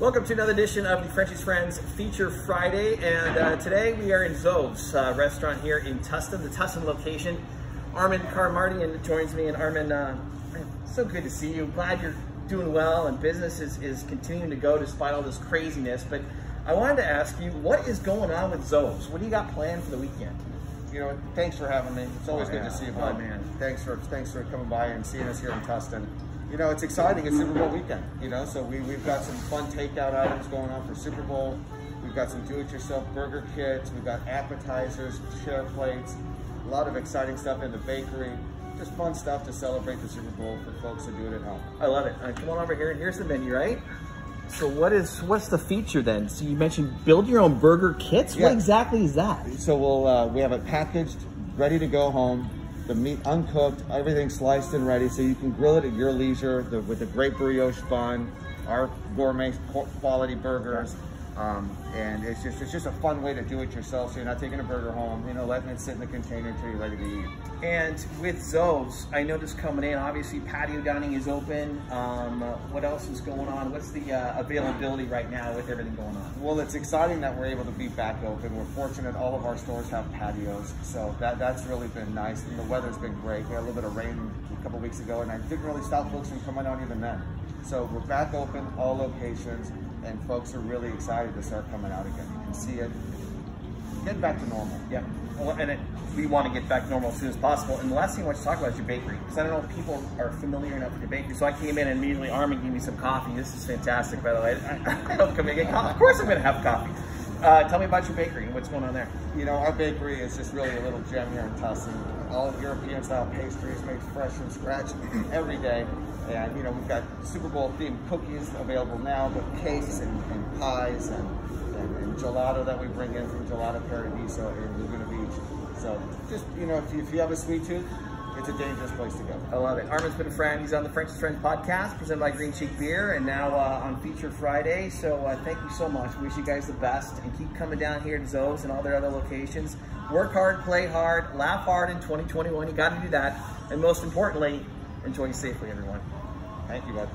Welcome to another edition of the Frenchie's Friends Feature Friday, and uh, today we are in Zov's uh, restaurant here in Tustin, the Tustin location. Armen Karamardian joins me, and Armen, uh, so good to see you. Glad you're doing well, and business is, is continuing to go despite all this craziness. But I wanted to ask you, what is going on with Zov's? What do you got planned for the weekend? You know, thanks for having me. It's always Oh, good yeah. to see you, Oh, man. Thanks for thanks for coming by and seeing us here in Tustin. You know, it's exciting. It's Super Bowl weekend. You know, so we we've got some fun takeout items going on for Super Bowl. We've got some do-it-yourself burger kits. We've got appetizers, share plates. A lot of exciting stuff in the bakery. Just fun stuff to celebrate the Super Bowl for folks to do it at home. I love it. All right, come on over here, and here's the menu, right? So what is what's the feature then? So you mentioned build your own burger kits. What exactly is that? So we'll uh, we have it packaged, ready to go home. The meat uncooked, everything sliced and ready, so you can grill it at your leisure the, with a great brioche bun, our gourmet quality burgers, um, and it's just it's just a fun way to do it yourself. So you're not taking a burger home, you know, letting it sit in the container until you're ready to eat. And with Zov's, I noticed coming in, obviously patio dining is open. Um, what else is going on? What's the uh, availability right now with everything going on? Well, it's exciting that we're able to be back open. We're fortunate all of our stores have patios, so that, that's really been nice. And the weather's been great. We had a little bit of rain a couple weeks ago, and I didn't really stop folks from coming out even then. So we're back open, all locations, and folks are really excited to start coming out again. You can see it getting back to normal. Yeah. Well, and it, we want to get back to normal as soon as possible. And the last thing I want to talk about is your bakery, because I don't know if people are familiar enough with your bakery. So I came in and immediately Armen gave me some coffee. This is fantastic, by the way. I, I don't come in and get coffee. Of course I'm going to have coffee. Uh, tell me about your bakery and what's going on there. You know, our bakery is just really a little gem here in Tustin. All European style pastries made fresh from scratch every day. And, you know, we've got Super Bowl themed cookies available now, but cakes and, and pies and, and, and gelato that we bring in from Gelato Paradiso in Laguna Beach. So just, you know, if you, if you have a sweet tooth, it's a dangerous place to go. I love it. Armen's been a friend. He's on the French's Friends podcast, presented by Green Cheek Beer, and now uh, on Feature Friday. So uh, thank you so much. Wish you guys the best, and keep coming down here to Zov's and all their other locations. Work hard, play hard, laugh hard in 2021. You got to do that, and most importantly, enjoy safely, everyone. Thank you, bud.